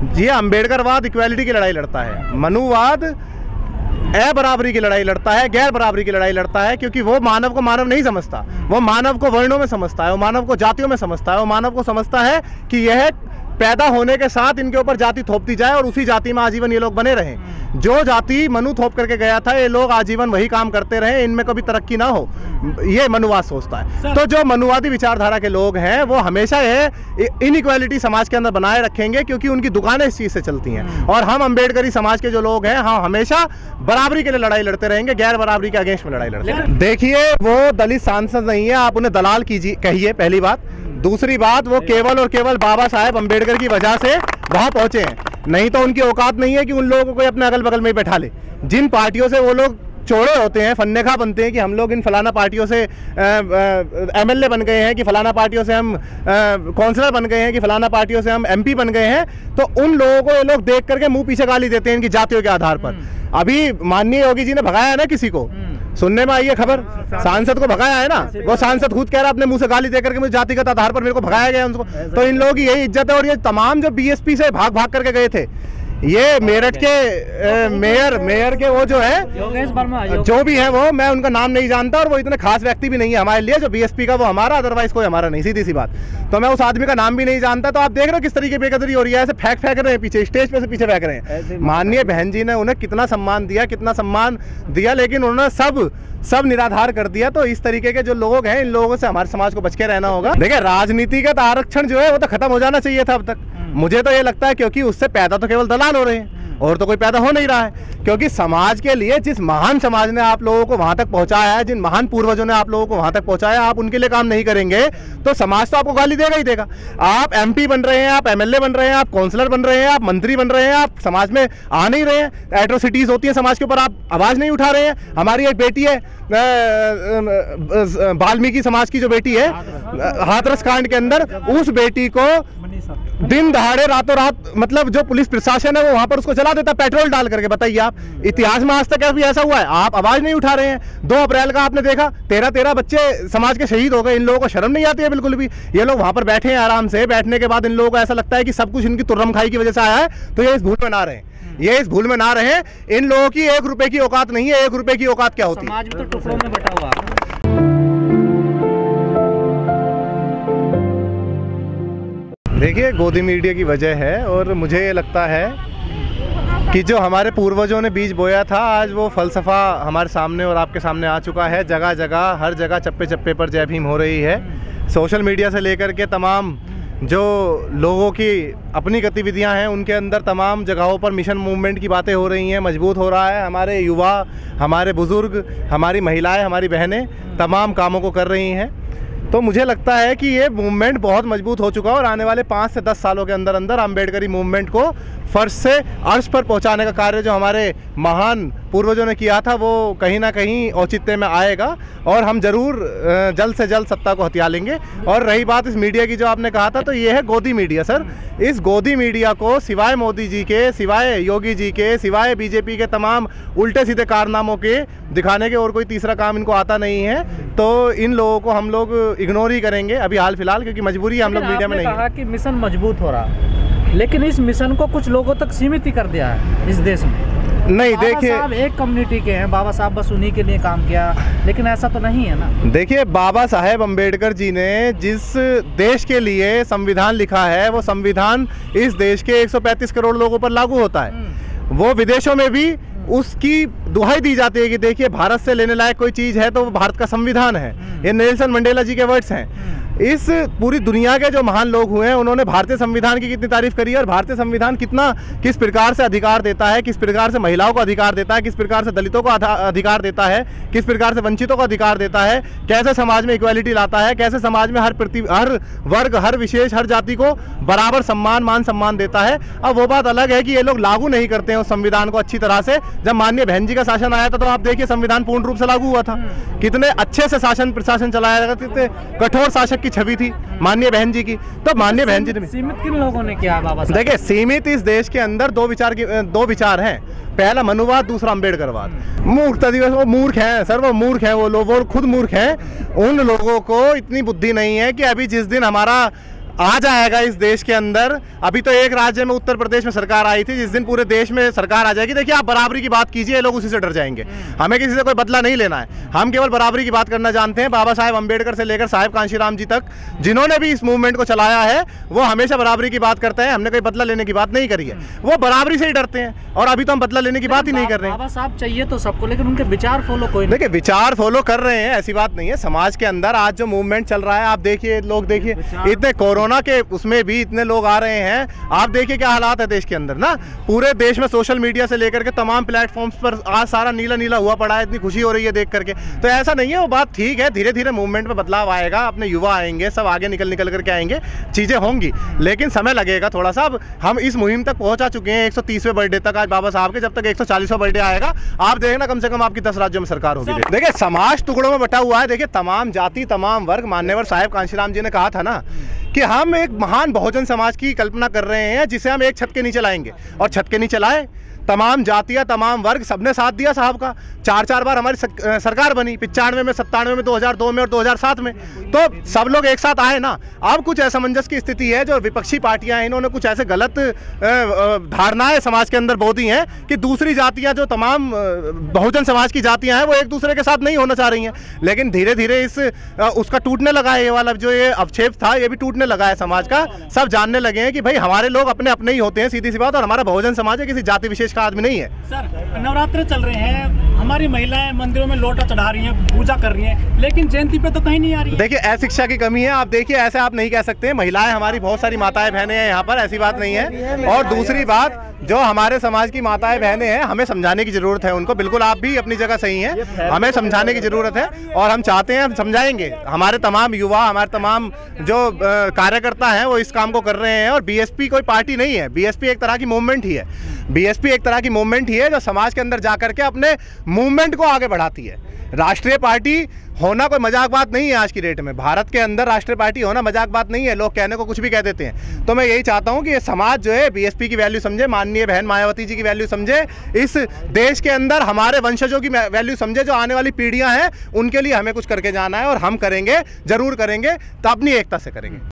ये अंबेडकरवाद इक्वालिटी की लड़ाई लड़ता है। मनुवाद ए बराबरी की लड़ाई लड़ता है, गैर बराबरी की लड़ाई लड़ता है, क्योंकि वो मानव को मानव नहीं समझता। वो मानव को वर्णों में समझता है, वो मानव को जातियों में समझता है, वो मानव को समझता है कि यह पैदा होने के साथ इनके ऊपर जाति थोपती जाए और उसी जाति में आजीवन ये लोग बने रहें। जो जाति मनु थोप करके गया था ये लोग आजीवन वही काम करते रहे इनमें कभी तरक्की ना हो। ये मनुवाद सोचता है। तो जो मनुवादी विचारधारा के लोग हैं वो हमेशा ये इनइक्वालिटी समाज के अंदर बनाए रखेंगे क्योंकि उनकी दुकानें इस चीज़ से चलती हैं। और हम अम्बेडकरी समाज के जो लोग हैं हम हमेशा बराबरी के लिए लड़ाई लड़ते रहेंगे गैर बराबरी के अगेंस्ट में लड़ाई लड़ते हैं देखिए वो दलित सांसद नहीं है आप उन्हें दलाल कीजिए कहिए पहली बात। दूसरी बात वो केवल और केवल बाबा साहेब अंबेडकर की वजह से वहाँ पहुँचे हैं नहीं तो उनकी औकात नहीं है कि उन लोगों को कोई अपने अगल बगल में ही बैठा ले जिन पार्टियों से वो लोग चौड़े होते हैं फन्ने खा बनते हैं कि हम लोग इन फलाना पार्टियों से एमएलए बन गए हैं कि फलाना पार्टियों से हम काउंसलर बन गए हैं कि फलाना पार्टियों से हम एमपी बन गए हैं तो उन लोगों को ये लोग देख करके मुँह पीछे गाली देते हैं इनकी जातियों के आधार पर हम्म। अभी माननीय योगी जी ने भगाया ना किसी को हम्म। सुनने में आई है खबर? सांसद को भगाया है ना? वो सांसद खुद कह रहा है, अपने मुँह से गाली देकर के मुझे जातिगत आधार पर मेरे को भगाया गया उनको। तो इन लोगों की यही इज़्ज़त है और ये तमाम जो बीएसपी से भाग भाग करके गए थे ये मेरठ के मेयर मेयर के वो जो है जो भी है वो मैं उनका नाम नहीं जानता और वो इतने खास व्यक्ति भी नहीं है हमारे लिए जो बीएसपी का वो हमारा अदरवाइज़ कोई हमारा नहीं सीधी सी बात। तो मैं उस आदमी का नाम भी नहीं जानता तो आप देख रहे हो किस तरीके बेकदरी हो रही है ऐसे फेंक फेंक रहे हैं पीछे स्टेज पे से पीछे फेंक रहे हैं। माननीय बहन जी ने उन्हें कितना सम्मान दिया कितना सम्मान दिया लेकिन उन्होंने सब सब निराधार कर दिया तो इस तरीके के जो लोग हैं इन लोगों से हमारे समाज को बच के रहना होगा। देखिए राजनीतिगत आरक्षण जो है वो तो खत्म हो जाना चाहिए था अब तक। मुझे तो ये लगता है क्योंकि उससे पैदा तो केवल दलाल हो रहे हैं। और तो कोई पैदा हो नहीं रहा है। क्योंकि समाज के लिए जिस महान समाज ने आप लोगों को वहाँ तक पहुँचाया है, जिन महान पूर्वजों ने आप लोगों को वहाँ तक पहुँचाया, आप उनके लिए काम नहीं करेंगे तो समाज तो आपको गाली देगा ही देगा। आप एमपी बन रहे हैं, आप एमएलए बन रहे हैं, आप काउंसलर बन रहे हैं, आप मंत्री बन रहे हैं, आप समाज में आ नहीं रहे हैं। एट्रोसिटीज होती है समाज के ऊपर, आप आवाज़ नहीं उठा रहे हैं। हमारी एक बेटी है वाल्मीकि समाज की जो बेटी है, हाथरस कांड के अंदर, उस बेटी को दिन दहाड़े रातों रात मतलब जो पुलिस प्रशासन है वो वहाँ पर उसको चला देता पेट्रोल डाल करके बताइए आप। इतिहास में आज तक अभी ऐसा हुआ है? आप आवाज़ नहीं उठा रहे हैं। दो अप्रैल का आपने देखा तेरह तेरह बच्चे समाज के शहीद हो गए इन लोगों को शर्म नहीं आती है बिल्कुल भी। ये लोग वहाँ पर बैठे हैं आराम से बैठने के बाद इन लोगों को ऐसा लगता है कि सब कुछ इनकी तुर्रम खाई की वजह से आया है तो ये इस भूल में ना रहे। ये इस भूल में ना रहे। इन लोगों की एक रुपए की औकात नहीं है एक रुपए की औकात क्या होती? है समाज में तो टुकड़ों में बटा हुआ। देखिए, गोदी मीडिया की वजह है और मुझे ये लगता है कि जो हमारे पूर्वजों ने बीज बोया था, आज वो फलसफा हमारे सामने और आपके सामने आ चुका है। जगह जगह, हर जगह चप्पे चप्पे पर जय भीम हो रही है। सोशल मीडिया से लेकर के तमाम जो लोगों की अपनी गतिविधियाँ हैं, उनके अंदर तमाम जगहों पर मिशन मूवमेंट की बातें हो रही हैं। मज़बूत हो रहा है हमारे युवा, हमारे बुज़ुर्ग, हमारी महिलाएँ, हमारी बहनें तमाम कामों को कर रही हैं। तो मुझे लगता है कि ये मूवमेंट बहुत मज़बूत हो चुका है और आने वाले पाँच से दस सालों के अंदर अंदर अम्बेडकरी मूवमेंट को फर्श से अर्श पर पहुँचाने का कार्य जो हमारे महान पूर्वजों ने किया था वो कहीं ना कहीं औचित्य में आएगा और हम ज़रूर जल्द से जल्द सत्ता को हथिया लेंगे। और रही बात इस मीडिया की जो आपने कहा था तो ये है गोदी मीडिया सर। इस गोदी मीडिया को सिवाय मोदी जी के सिवाय योगी जी के सिवाय बीजेपी के तमाम उल्टे सीधे कारनामों के दिखाने के और कोई तीसरा काम इनको आता नहीं है तो इन लोगों को हम लोग इग्नोर ही करेंगे अभी हाल फ़िलहाल क्योंकि मजबूरी हम लोग मीडिया में नहीं कहा कि मिशन मज़बूत हो रहा लेकिन इस मिशन को कुछ लोगों तक सीमित ही कर दिया है इस देश में। नहीं देखिए एक कम्युनिटी के हैं बाबा साहब बस उन्हीं के लिए काम किया लेकिन ऐसा तो नहीं है ना देखिए बाबा साहेब अंबेडकर जी ने जिस देश के लिए संविधान लिखा है वो संविधान इस देश के 135 करोड़ लोगों पर लागू होता है हम्म। वो विदेशों में भी उसकी दुहाई दी जाती है कि देखिए भारत से लेने लायक कोई चीज़ है तो वो भारत का संविधान है हम्म। ये नेल्सन मंडेला जी के वर्ड्स हैं हम्म। इस पूरी दुनिया के जो महान लोग हुए हैं, उन्होंने भारतीय संविधान की कितनी तारीफ़ करी है और भारतीय संविधान कितना, किस प्रकार से अधिकार देता है, किस प्रकार से महिलाओं को अधिकार देता है, किस प्रकार से दलितों को अधिकार देता है, किस प्रकार से वंचितों को अधिकार देता है, कैसे समाज में इक्वालिटी लाता है, कैसे समाज में हर प्रति, हर वर्ग, हर विशेष, हर जाति को बराबर सम्मान, मान सम्मान देता है। अब वो बात अलग है कि ये लोग लागू नहीं करते हैं उस संविधान को अच्छी तरह से। जब माननीय बहन जी का शासन आया था तो आप देखिए संविधान पूर्ण रूप से लागू हुआ था। कितने अच्छे से शासन, प्रशासन चलाया था, कितने कठोर शासक की की छवि थी माननीय बहन जी की। तो माननीय बहन जी ने सीमित किन लोगों ने किया बाबा देखिए सीमित इस देश के अंदर दो विचार की दो विचार हैं। पहला मनुवाद दूसरा अम्बेडकरवाद मूर्ख वो मूर्ख हैं सर वो मूर्ख हैं वो लोग वो खुद मूर्ख हैं। उन लोगों को इतनी बुद्धि नहीं है कि अभी जिस दिन हमारा आ जाएगा इस देश के अंदर। अभी तो एक राज्य में उत्तर प्रदेश में सरकार आई थी जिस दिन पूरे देश में सरकार आ जाएगी। देखिए आप बराबरी की बात कीजिए लोग उसी से डर जाएँगे। हमें किसी से कोई बदला नहीं लेना है। हम केवल बराबरी की बात करना जानते हैं। बाबा साहेब अंबेडकर से लेकर साहेब कांशीराम जी तक जिन्होंने भी इस मूवमेंट को चलाया है वो हमेशा बराबरी की बात करते हैं। हमने कोई बदला लेने की बात नहीं करी है। वो बराबरी से ही डरते हैं और अभी तो हम बदला लेने की बात ही नहीं कर रहे हैं। बाबा साहब चाहिए तो सबको लेकिन उनके विचार फॉलो कोई नहीं। देखिए विचार फॉलो कर रहे हैं ऐसी बात नहीं है। समाज के अंदर आज जो मूवमेंट चल रहा है आप देखिए लोग देखिए इतने कोरोना के उसमें भी इतने लोग आ रहे हैं। आप देखिए क्या हालात है देश के अंदर ना? पूरे देश में सोशल मीडिया से लेकर के तमाम प्लेटफॉर्म्स पर आज सारा नीला नीला हुआ पड़ा है इतनी खुशी हो रही है देख करके। तो ऐसा नहीं है वो बात ठीक है धीरे धीरे मूवमेंट में बदलाव आएगा अपने युवा आएँगे सब आगे निकल निकल करके आएँगे चीज़ें होंगी। लेकिन समय लगेगा थोड़ा सा अब हम इस मुहिम तक पहुँचा चुके हैं एक सौ बर्थडे तक आज बाबा साहब के जब तक एक सौ बर्थडे आएगा आप देखना कम से कम आपकी दस राज्यों में सरकार होगी। देखिए समाज टुकड़ों में बटा हुआ है। देखिए तमाम जाति तमाम वर्ग मान्यवर साहेब कांशीराम जी ने कहा था ना कि हम एक महान बहुजन समाज की कल्पना कर रहे हैं जिसे हम एक छत के नीचे लाएँगे। और छत के नीचे लाए तमाम जातियाँ तमाम वर्ग, सबने साथ दिया साहब का। चार चार बार हमारी सरकार बनी पिचानवे में, सत्तानवे में 2002 में और 2007 में। तो सब लोग एक साथ आए ना। अब कुछ असमंजस की स्थिति है, जो विपक्षी पार्टियाँ हैं, इन्होंने कुछ ऐसे गलत धारणाएँ समाज के अंदर बहुत ही हैं कि दूसरी जातियाँ, जो तमाम बहुजन समाज की जातियाँ हैं, वो एक दूसरे के साथ नहीं होना चाह रही हैं। लेकिन धीरे धीरे इस उसका टूटने लगा है ये वाला, जो ये अवक्षेप था, ये भी टूटने लगा है समाज का। सब जानने लगे हैं कि भाई हमारे लोग अपने अपने ही होते हैं सीधी सी बात, और हमारा बहुजन समाज है, किसी जाति विशेष का आदमी नहीं है। सर नवरात्र चल रहे हैं। हमारी महिलाएँ मंदिरों में लोटा चढ़ा रही हैं, पूजा कर रही हैं, लेकिन जयंती पे तो कहीं नहीं आ रही देखिए अशिक्षा की कमी है, आप देखिए, ऐसे आप नहीं कह सकते। महिलाएँ हमारी बहुत सारी माताएँ बहनें हैं यहाँ पर, ऐसी बात नहीं है। और दूसरी बात, जो हमारे समाज की माताएँ बहनें हैं, हमें समझाने की ज़रूरत है उनको। बिल्कुल आप भी अपनी जगह सही हैं, हमें समझाने की ज़रूरत है, और हम चाहते हैं, हम समझाएँगे। हमारे तमाम युवा, हमारे तमाम जो कार्यकर्ता हैं, वो इस काम को कर रहे हैं, और बीएसपी कोई पार्टी नहीं है। बीएसपी एक तरह की मूवमेंट ही है। बीएसपी एक तरह की मूवमेंट ही है, जो समाज के अंदर जाकर के अपने मूवमेंट को आगे बढ़ाती है। राष्ट्रीय पार्टी होना कोई मज़ाक बात नहीं है आज की डेट में। भारत के अंदर राष्ट्रीय पार्टी होना मज़ाक बात नहीं है, लोग कहने को कुछ भी कह देते हैं। तो मैं यही चाहता हूँ कि ये समाज जो है बीएसपी की वैल्यू समझे, माननीय बहन मायावती जी की वैल्यू समझे, इस देश के अंदर हमारे वंशजों की वैल्यू समझे, जो आने वाली पीढ़ियाँ हैं, उनके लिए हमें कुछ करके जाना है और हम करेंगे, ज़रूर करेंगे तो अपनी एकता से करेंगे।